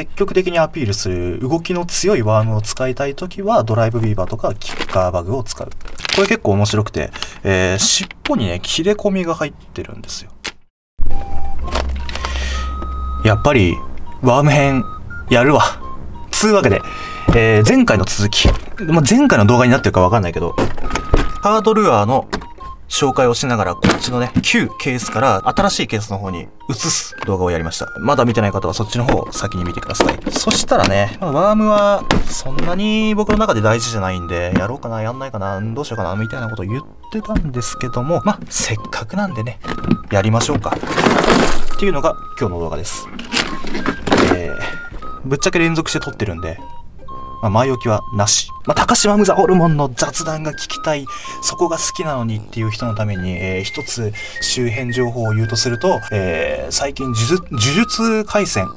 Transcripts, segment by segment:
積極的にアピールする動きの強いワームを使いたいときはドライブビーバーとかキッカーバグを使う。これ結構面白くて、えー、尻尾にね、切れ込みが入ってるんですよ。やっぱり、ワーム編、やるわ。つうわけで、えー、前回の続き。まあ、前回の動画になってるかわかんないけど、ハードルアーの紹介をしながら、こっちのね、旧ケースから新しいケースの方に移す動画をやりました。まだ見てない方はそっちの方を先に見てください。そしたらね、ワームはそんなに僕の中で大事じゃないんで、やろうかな、やんないかな、どうしようかな、みたいなことを言ってたんですけども、ま、せっかくなんでね、やりましょうか。っていうのが今日の動画です。えー、ぶっちゃけ連続して撮ってるんで、まあ、前置きはなし。まあ、高島無座ホルモンの雑談が聞きたい、そこが好きなのにっていう人のために、えー、一つ周辺情報を言うとすると、えー、最近呪術、呪術回戦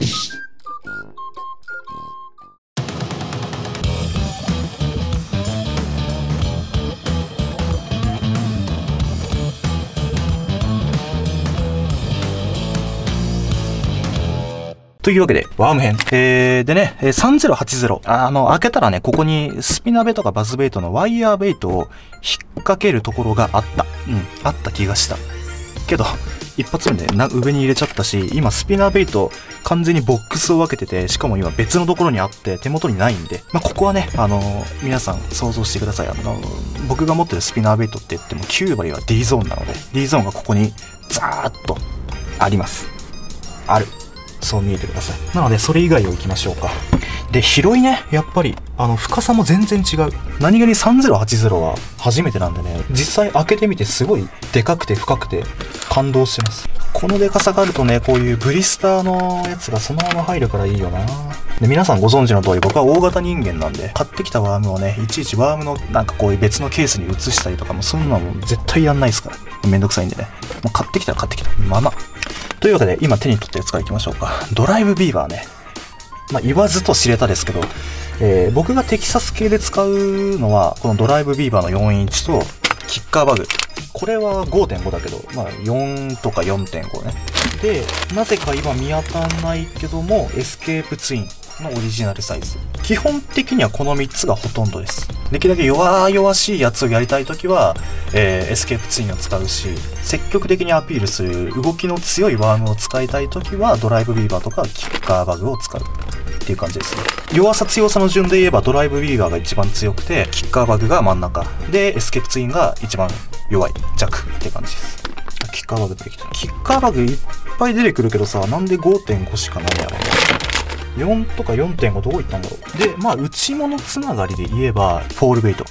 というわけで、ワーム編。えー、でね、3080。あの、開けたらね、ここにスピナベとかバズベイトのワイヤーベイトを引っ掛けるところがあった。うん、あった気がした。けど、一発目でな上に入れちゃったし、今スピナーベイト完全にボックスを分けてて、しかも今別のところにあって手元にないんで、まあ、ここはね、あのー、皆さん想像してください。あのー、僕が持ってるスピナーベイトって言っても9割は D ゾーンなので、D ゾーンがここにザーッとあります。ある。そう見えてください。なので、それ以外を行きましょうか。で、広いね、やっぱり。あの、深さも全然違う。何気に3080は初めてなんでね、実際開けてみてすごいでかくて深くて感動してます。このでかさがあるとね、こういうブリスターのやつがそのまま入るからいいよなで、皆さんご存知の通り僕は大型人間なんで、買ってきたワームをね、いちいちワームのなんかこういう別のケースに移したりとかも、そんなの絶対やんないですから。めんどくさいんでね。もう買ってきたら買ってきたまま。というわけで、今手に取ったやつからいきましょうか。ドライブビーバーね。まあ、言わずと知れたですけど、えー、僕がテキサス系で使うのは、このドライブビーバーの4インチと、キッカーバグ。これは5.5だけど、まあ4とか4.5ね。で、なぜか今見当たんないけども、エスケープツインのオリジナルサイズ。基本的にはこの3つがほとんどです。できるだけ弱々しいやつをやりたいときは、えー、エスケープツインを使うし、積極的にアピールする動きの強いワームを使いたいときは、ドライブビーバーとかキッカーバグを使う。っていう感じですね。弱さ強さの順で言えばドライブビーバーが一番強くて、キッカーバグが真ん中。で、エスケープツインが一番弱い。弱って感じです。キッカーバグ出てきた。キッカーバグいっぱい出てくるけどさ、なんで5.5しかないんやろう4とか4.5どこ行ったんだろう。で、まあ、内物つながりで言えば、フォールベイト。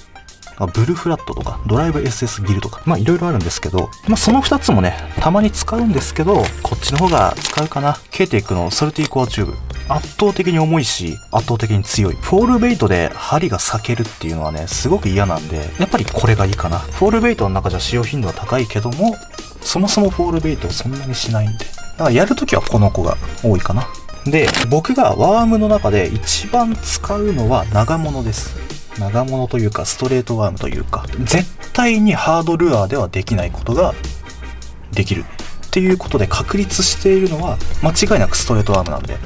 ブルフラットとか、ドライブ SS ギルとか、まあいろいろあるんですけど、まあその2つもね、たまに使うんですけど、こっちの方が使うかな。ケーテックのソルティコアチューブ。圧倒的に重いし、圧倒的に強い。フォールベイトで針が裂けるっていうのはね、すごく嫌なんで、やっぱりこれがいいかな。フォールベイトの中じゃ使用頻度は高いけども、そもそもフォールベイトをそんなにしないんで。だからやるときはこの子が多いかな。で、僕がワームの中で一番使うのは長物です。長物というかストレートワームというか、絶対にハードルアーではできないことができるっていうことで確立しているのは間違いなくストレートワームなんで、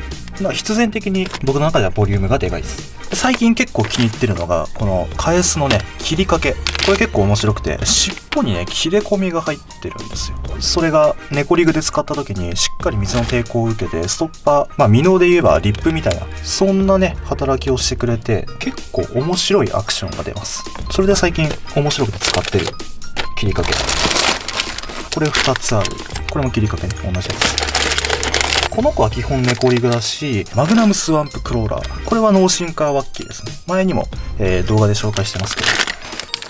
だ必然的に僕の中ではボリュームがでかいです。最近結構気に入ってるのが、この返すのね、切りかけ。これ結構面白くて、尻尾にね、切れ込みが入ってるんですよ。それが猫リグで使った時にしっかり水の抵抗を受けて、ストッパー、まあ、ミノで言えばリップみたいな、そんなね、働きをしてくれて、結構面白いアクションが出ます。それで最近面白くて使ってる切りかけ。これ2つある。これも切りかけね、同じやつ。この子は基本猫リグだし、マグナムスワンプクローラー。これは脳進化ワッキーですね。前にも、えー、動画で紹介してますけ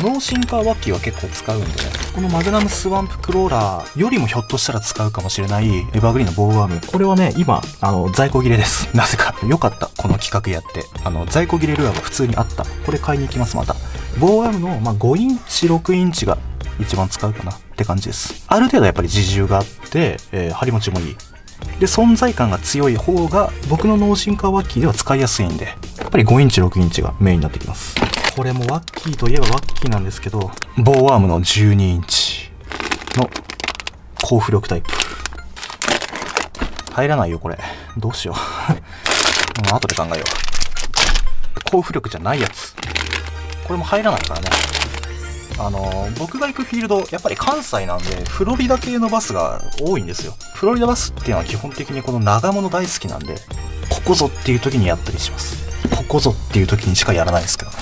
ど。脳進化ワッキーは結構使うんで。このマグナムスワンプクローラーよりもひょっとしたら使うかもしれないエバーグリーンのボーワーム。これはね、今、あの、在庫切れです。なぜか。よかった。この企画やって。あの、在庫切れルアーが普通にあった。これ買いに行きます、また。ボーワームの、まあ、5インチ、6インチが一番使うかなって感じです。ある程度やっぱり自重があって、えー、張り持ちもいい。で存在感が強い方が僕の脳進化ワッキーでは使いやすいんでやっぱり5インチ6インチがメインになってきますこれもワッキーといえばワッキーなんですけどボーワームの12インチの高浮力タイプ入らないよこれどうしよう うん、後で考えよう。高浮力じゃないやつ。これも入らないからね。あのー、僕が行くフィールド、やっぱり関西なんで、フロリダ系のバスが多いんですよ。フロリダバスっていうのは基本的にこの長物大好きなんで、ここぞっていう時にやったりします。ここぞっていう時にしかやらないですけどね。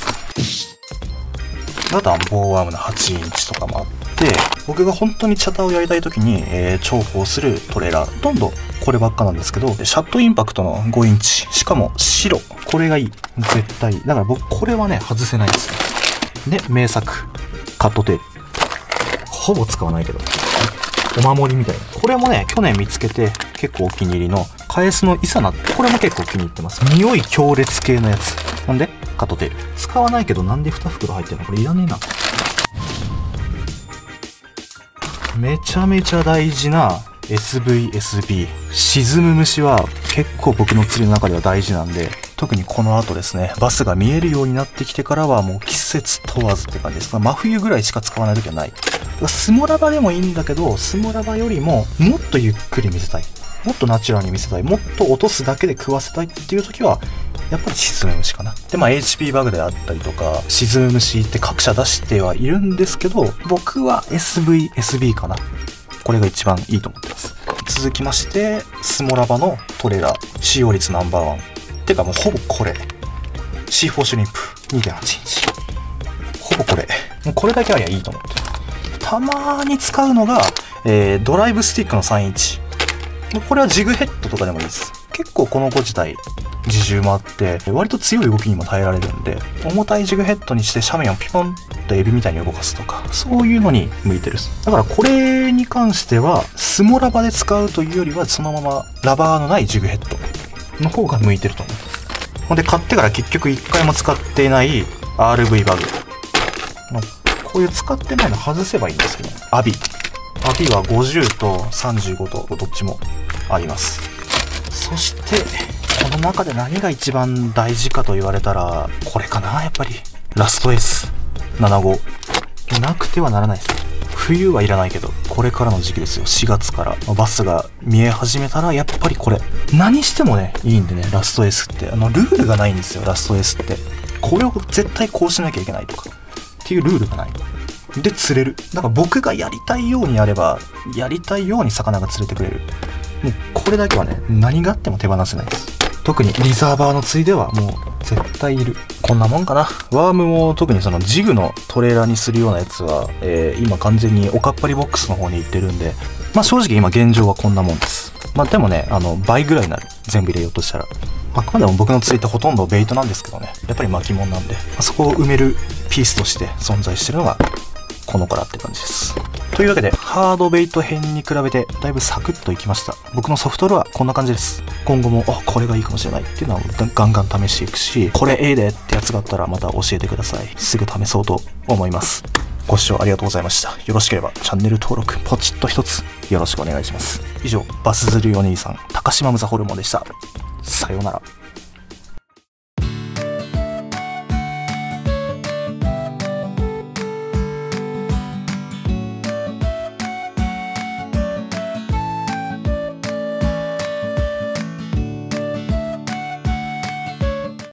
あとはボーアームの8インチとかもあって、僕が本当にチャターをやりたい時に、えー、重宝するトレーラー、ほとんどこればっかなんですけど、シャットインパクトの5インチ、しかも白。これがいい。絶対。だから僕、これはね、外せないです。で、名作。カットテール。ほぼ使わないけど。お守りみたいな。これもね、去年見つけて結構お気に入りの、カエスのイサナ、これも結構気に入ってます。匂い強烈系のやつ。なんで？カットテール。使わないけどなんで2袋入ってるの？これいらねえな。めちゃめちゃ大事な SVSB。沈む虫は結構僕の釣りの中では大事なんで、特にこの後ですね、バスが見えるようになってきてからはもう季節問わずって感じです。真冬ぐらいしか使わない時はない。スモラバでもいいんだけど、スモラバよりももっとゆっくり見せたい。もっとナチュラルに見せたい。もっと落とすだけで食わせたいっていう時は、やっぱり沈む虫かな。で、まあ HP バグであったりとか、沈む虫って各社出してはいるんですけど、僕は SV、SB かな。これが一番いいと思ってます。続きまして、スモラバのトレーラー、使用率ナンバーワン。てかもうほぼこれ。C4 シュリンプ2.8インチ。ほぼこれ。もうこれだけありゃいいと思って。たまに使うのが、えー、ドライブスティックの3インチ。これはジグヘッドとかでもいいです。結構この子自体自重もあって、割と強い動きにも耐えられるんで、重たいジグヘッドにして斜面をピポンとエビみたいに動かすとか、そういうのに向いてるだからこれに関しては、スモラバで使うというよりは、そのままラバーのないジグヘッドの方が向いてると思う。ほんで、買ってから結局1回も使っていない RV バグ。こういう使ってないの外せばいいんですけど、アビ。アビは50と35とどっちもあります。そして、この中で何が一番大事かと言われたら、これかな、やっぱり。ラストエース。75。なくてはならないです。冬はいらないけど、これからの時期ですよ。4月からバスが見え始めたら、やっぱりこれ。何してもね、いいんでね、ラストエスって。あの、ルールがないんですよ、ラストエスって。これを絶対こうしなきゃいけないとか。っていうルールがない。で、釣れる。だから僕がやりたいようにやれば、やりたいように魚が釣れてくれる。もうこれだけはね、何があっても手放せないです。特にリザーバーのついではもう絶対いる。こんなもんかな。ワームも特にそのジグのトレーラーにするようなやつは、えー、今完全におかっぱりボックスの方に行ってるんで、まあ正直今現状はこんなもんです。まあでもね、あの、倍ぐらいになる。全部入れようとしたら。あくまでも僕のついたほとんどベイトなんですけどね。やっぱり巻物なんで、まあ、そこを埋めるピースとして存在してるのがこの子らって感じです。というわけで、ハードベイト編に比べてだいぶサクッといきました。僕のソフトルはこんな感じです。今後も、あ、これがいいかもしれないっていうのはガンガン試していくし、これええでってやつがあったらまた教えてください。すぐ試そうと思います。ご視聴ありがとうございました。よろしければチャンネル登録ポチッと一つよろしくお願いします。以上、バス釣りお兄さん、高島ムザホルモンでした。さようなら。